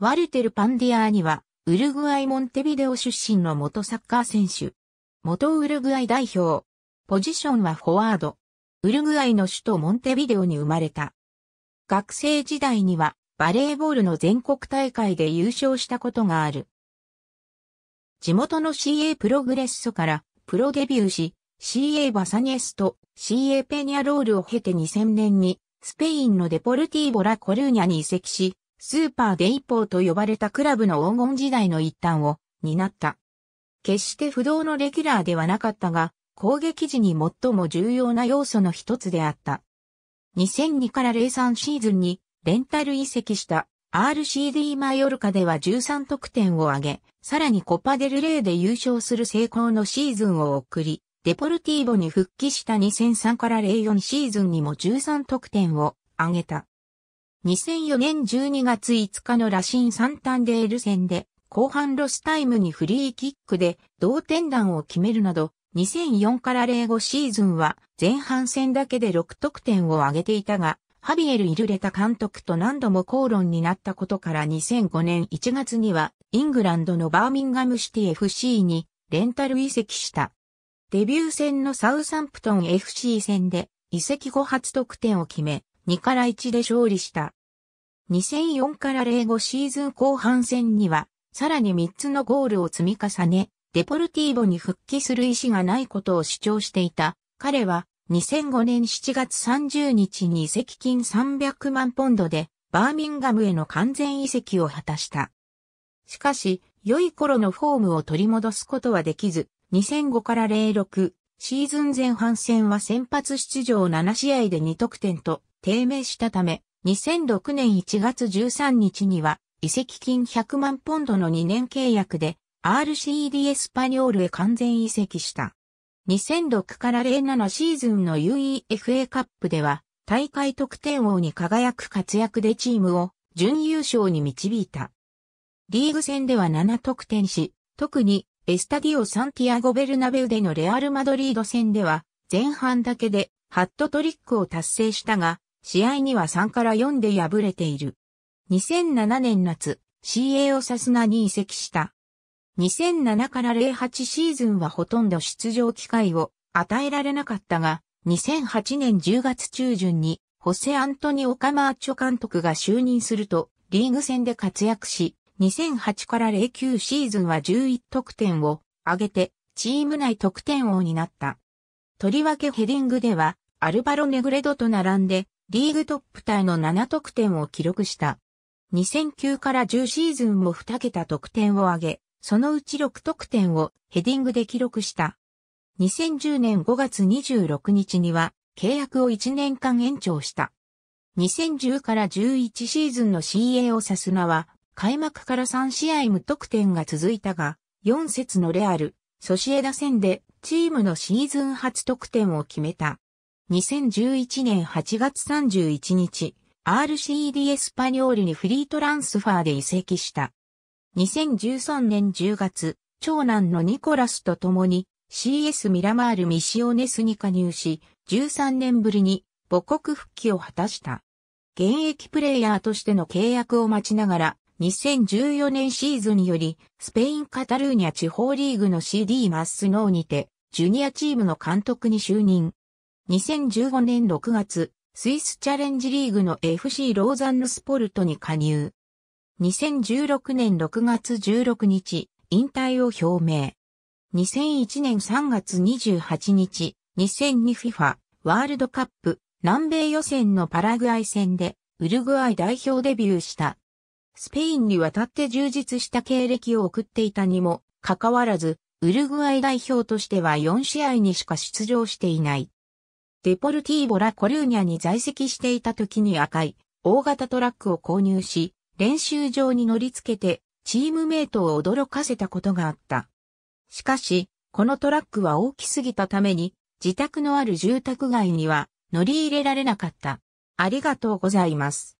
ワルテル・パンディアーニは、ウルグアイ・モンテビデオ出身の元サッカー選手。元ウルグアイ代表。ポジションはフォワード。ウルグアイの首都モンテビデオに生まれた。学生時代には、バレーボールの全国大会で優勝したことがある。地元の CA プログレッソからプロデビューし、CA バサニエスと CA ペニャロールを経て2000年にスペインのデポルティーボラコルーニャに移籍し、スーパーデイポーと呼ばれたクラブの黄金時代の一端を担った。決して不動のレギュラーではなかったが、攻撃時に最も重要な要素の一つであった。2002から03シーズンにレンタル移籍した RCD マヨルカでは13得点を挙げ、さらにコパデルレイで優勝する成功のシーズンを送り、デポルティーボに復帰した2003から04シーズンにも13得点を挙げた。2004年12月5日のラシン・サンタンデール戦で、後半ロスタイムにフリーキックで同点弾を決めるなど、2004から05シーズンは前半戦だけで6得点を挙げていたが、ハビエル・イルレタ監督と何度も口論になったことから2005年1月にはイングランドのバーミンガムシティ FC にレンタル移籍した。デビュー戦のサウサンプトン FC 戦で移籍後初得点を決め、2から1で勝利した。2004から05シーズン後半戦には、さらに3つのゴールを積み重ね、デポルティーボに復帰する意思がないことを主張していた。彼は2005年7月30日に移籍金300万ポンドでバーミンガムへの完全移籍を果たした。しかし、良い頃のフォームを取り戻すことはできず、2005から06、シーズン前半戦は先発出場7試合で2得点と低迷したため、2006年1月13日には移籍金100万ポンドの2年契約で RCD エスパニョールへ完全移籍した。2006から07シーズンの UEFA カップでは大会得点王に輝く活躍でチームを準優勝に導いた。リーグ戦では7得点し、特にエスタディオ・サンティアゴ・ベルナベウでのレアル・マドリード戦では、前半だけでハットトリックを達成したが、試合には3から4で敗れている。2007年夏、CA オサスナに移籍した。2007から08シーズンはほとんど出場機会を与えられなかったが、2008年10月中旬に、ホセ・アントニオ・カマーチョ監督が就任すると、リーグ戦で活躍し、2008から09シーズンは11得点を挙げてチーム内得点王になった。とりわけヘディングではアルバロ・ネグレドと並んでリーグトップタイの7得点を記録した。2009から10シーズンも2桁得点を挙げ、そのうち6得点をヘディングで記録した。2010年5月26日には契約を1年間延長した。2010から11シーズンの CA をさすなは開幕から3試合無得点が続いたが、4節のレアル、ソシエダ戦でチームのシーズン初得点を決めた。2011年8月31日、RCD エスパニョールにフリートランスファーで移籍した。2013年10月、長男のニコラスと共に CS ミラマールミシオネスに加入し、13年ぶりに母国復帰を果たした。現役プレイヤーとしての契約を待ちながら、2014年シーズンより、スペインカタルーニャ地方リーグの CD マッスノーにて、ジュニアチームの監督に就任。2015年6月、スイスチャレンジリーグの FC ローザンヌスポルトに加入。2016年6月16日、引退を表明。2001年3月28日、2002FIFA ワールドカップ南米予選のパラグアイ戦でウルグアイ代表デビューした。スペインに渡って充実した経歴を送っていたにもかかわらず、ウルグアイ代表としては4試合にしか出場していない。デポルティーボラ・コルーニャに在籍していた時に赤い大型トラックを購入し、練習場に乗り付けてチームメイトを驚かせたことがあった。しかし、このトラックは大きすぎたために、自宅のある住宅街には乗り入れられなかった。ありがとうございます。